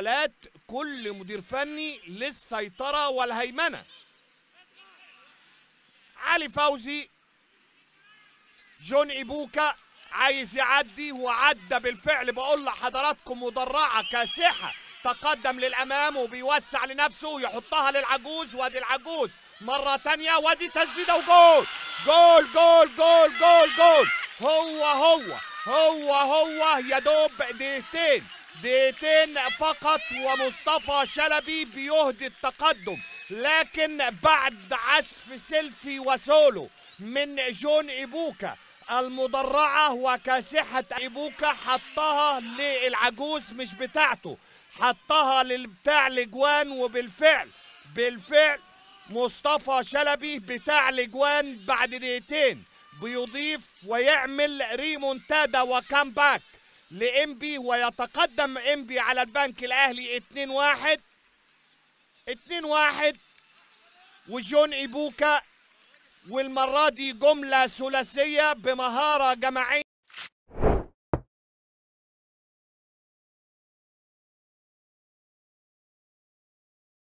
محاولات كل مدير فني للسيطرة والهيمنة. علي فوزي جون إيبوكا عايز يعدي وعدى بالفعل. بقول لحضراتكم مدرعة كاسحة تقدم للأمام وبيوسع لنفسه يحطها للعجوز. وادي العجوز مرة تانية وادي تسديدة وجول. جول جول جول جول جول. هو هو هو هو يا دوب دقيقتين. دقيقتين فقط ومصطفى شلبي بيهدي التقدم. لكن بعد عزف سيلفي وسولو من جون إيبوكا المدرعة وكاسحة إيبوكا حطها للعجوز مش بتاعته حطها للبتاع لجوان وبالفعل بالفعل مصطفى شلبي بتاع لجوان بعد دقيقتين بيضيف ويعمل ريمونتادا وكامباك. لإنبي ويتقدم إنبي على البنك الأهلي 2-1 2-1 وجون إيبوكا والمرة دي جملة ثلاثية بمهارة جماعية.